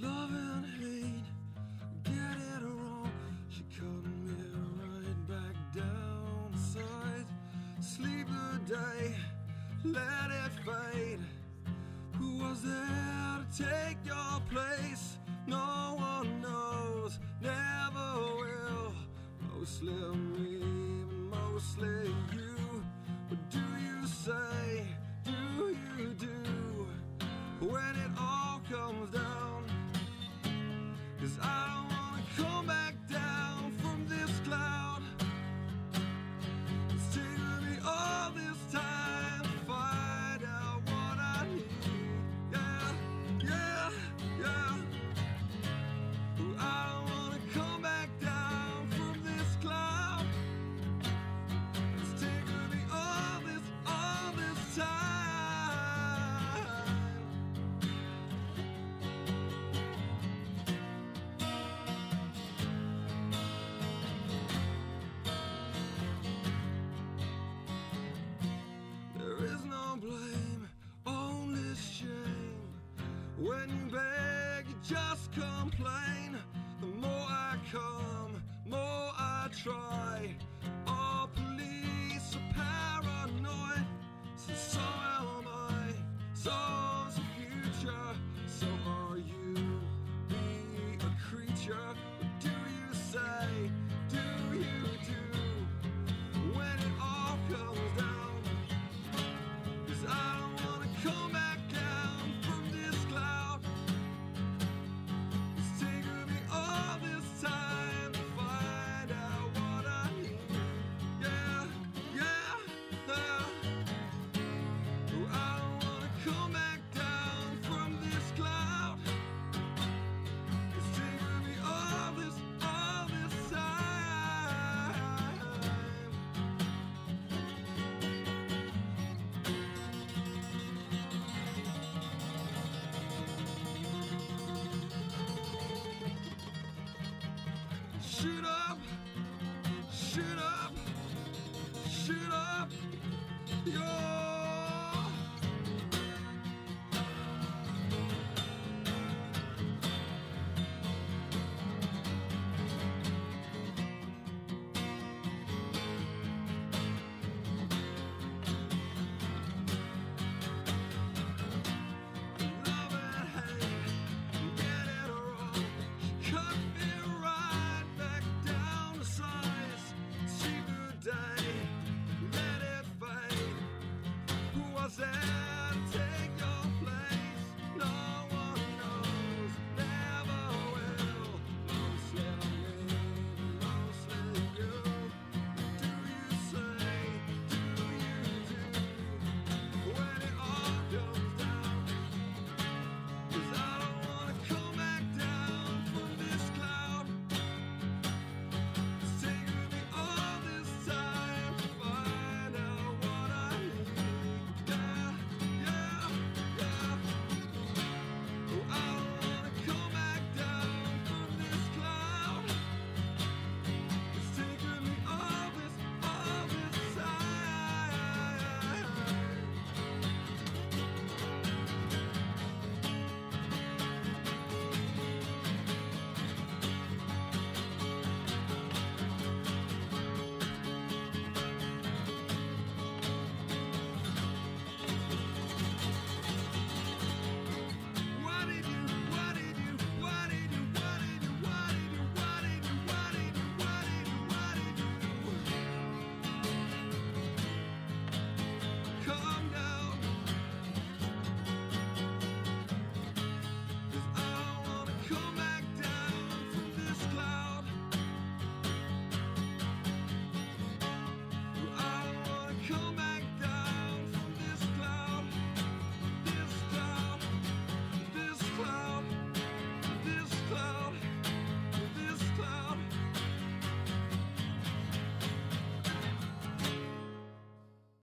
Love and hate, get it wrong. She cut me right back down side. Sleep the day, let it fade. Who was there to take your place? No one knows, never will. Mostly me, mostly. Cause I complain, the more I come, more I try. Oh, police are power. shoot up.